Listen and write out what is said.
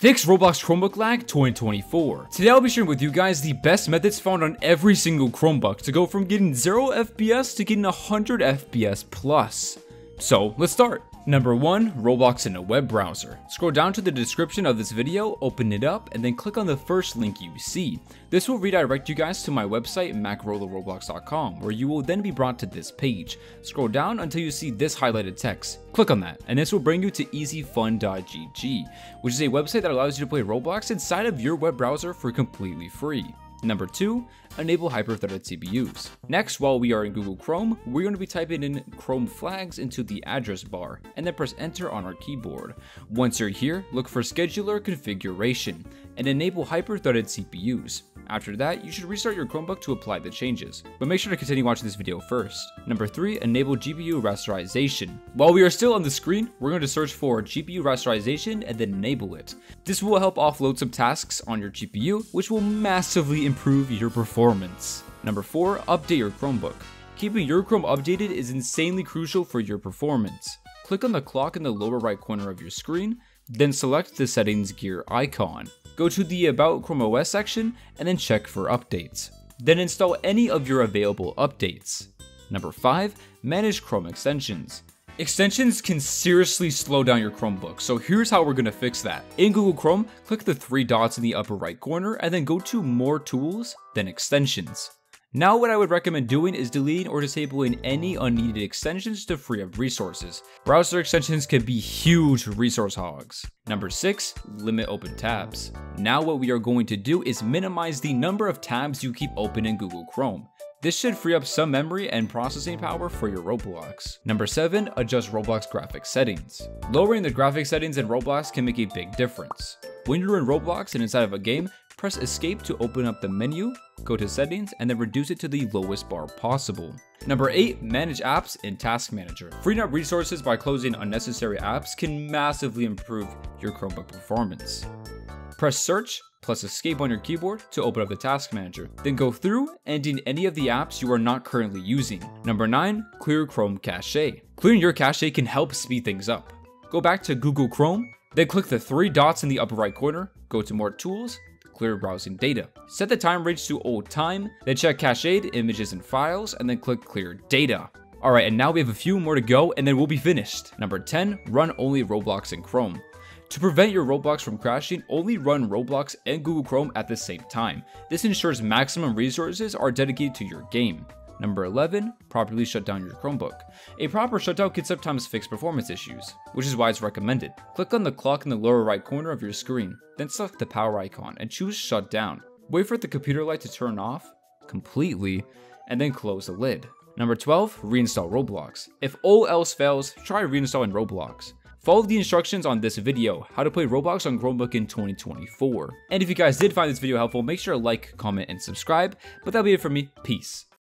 Fix Roblox Chromebook lag 2024. Today I'll be sharing with you guys the best methods found on every single Chromebook to go from getting 0 FPS to getting 100 FPS plus. So let's start. Number 1. Roblox in a web browser. Scroll down to the description of this video, open it up, and then click on the first link you see. This will redirect you guys to my website macrolorblx.com where you will then be brought to this page. Scroll down until you see this highlighted text. Click on that and this will bring you to easyfun.gg which is a website that allows you to play Roblox inside of your web browser for completely free. Number 2. Enable hyper-threaded CPUs. Next, while we are in Google Chrome, we're going to be typing in Chrome flags into the address bar, and then press enter on our keyboard. Once you're here, look for scheduler configuration, and enable hyper-threaded CPUs. After that, you should restart your Chromebook to apply the changes, but make sure to continue watching this video first. Number 3. Enable GPU rasterization. While we are still on the screen, we're going to search for GPU rasterization and then enable it. This will help offload some tasks on your GPU, which will massively improve your performance. Number 4. Update your Chromebook. Keeping your Chrome updated is insanely crucial for your performance. Click on the clock in the lower right corner of your screen, then select the settings gear icon go to the About Chrome OS section and then check for updates. Then install any of your available updates. Number 5. Manage Chrome extensions. Extensions can seriously slow down your Chromebook, so here's how we're going to fix that. In Google Chrome, click the three dots in the upper right corner and then go to More Tools, then Extensions. Now what I would recommend doing is deleting or disabling any unneeded extensions to free up resources. Browser extensions can be huge resource hogs. Number 6. Limit open tabs. Now what we are going to do is minimize the number of tabs you keep open in Google Chrome. This should free up some memory and processing power for your Roblox. Number 7. Adjust Roblox graphics settings. Lowering the graphics settings in Roblox can make a big difference. When you're in Roblox and inside of a game, press escape to open up the menu, go to settings, and then reduce it to the lowest bar possible. Number 8. Manage apps in Task Manager. Freeing up resources by closing unnecessary apps can massively improve your Chromebook performance. Press search plus escape on your keyboard to open up the task manager. Then go through delete any of the apps you are not currently using. Number 9. Clear Chrome Cache. Clearing your cache can help speed things up. Go back to Google Chrome, then click the three dots in the upper right corner, go to more tools, clear browsing data. Set the time range to old time, then check cached images and files, and then click clear data. Alright, and now we have a few more to go, and then we'll be finished. Number 10, run only Roblox in Chrome. To prevent your Roblox from crashing, only run Roblox and Google Chrome at the same time. This ensures maximum resources are dedicated to your game. Number 11, properly shut down your Chromebook. A proper shutdown can sometimes fix performance issues, which is why it's recommended. Click on the clock in the lower right corner of your screen, then select the power icon and choose shut down. Wait for the computer light to turn off completely, and then close the lid. Number 12, reinstall Roblox. If all else fails, try reinstalling Roblox. Follow the instructions on this video, how to play Roblox on Chromebook in 2024. And if you guys did find this video helpful, make sure to like, comment, and subscribe. But that'll be it for me. Peace.